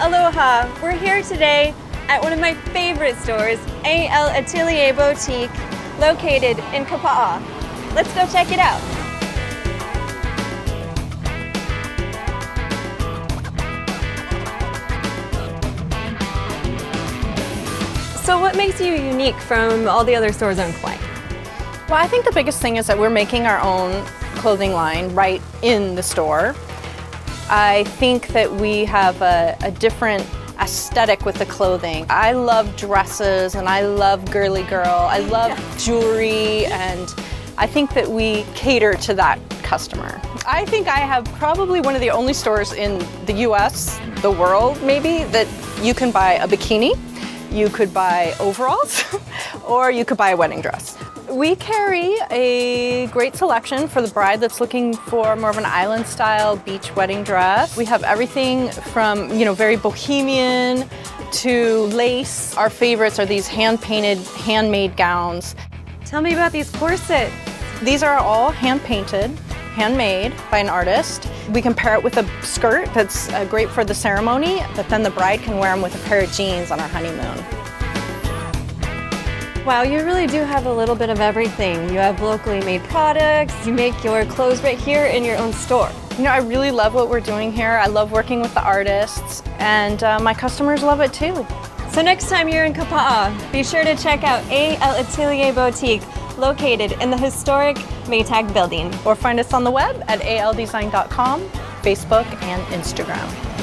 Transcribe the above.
Aloha! We're here today at one of my favorite stores, A'ell Atelier Boutique, located in Kapa'a. Let's go check it out. So what makes you unique from all the other stores on Kauai? Well, I think the biggest thing is that we're making our own clothing line right in the store. I think that we have a, a different aesthetic with the clothing. I love dresses and I love girly girl. I love jewelry and I think that we cater to that customer. I think I have probably one of the only stores in the US, the world maybe, that you can buy a bikini, you could buy overalls, or you could buy a wedding dress. We carry a great selection for the bride that's looking for more of an island style beach wedding dress. We have everything from, you know, very bohemian to lace. Our favorites are these hand painted, handmade gowns. Tell me about these corsets. These are all hand painted, handmade by an artist. We can pair it with a skirt that's uh, great for the ceremony, but then the bride can wear them with a pair of jeans on our honeymoon. Wow, you really do have a little bit of everything. You have locally made products, you make your clothes right here in your own store. You know, I really love what we're doing here. I love working with the artists, and uh, my customers love it too. So next time you're in Kapa'a, be sure to check out A'ell Atelier Boutique, located in the historic Maytag building. Or find us on the web at aldesign.com, Facebook, and Instagram.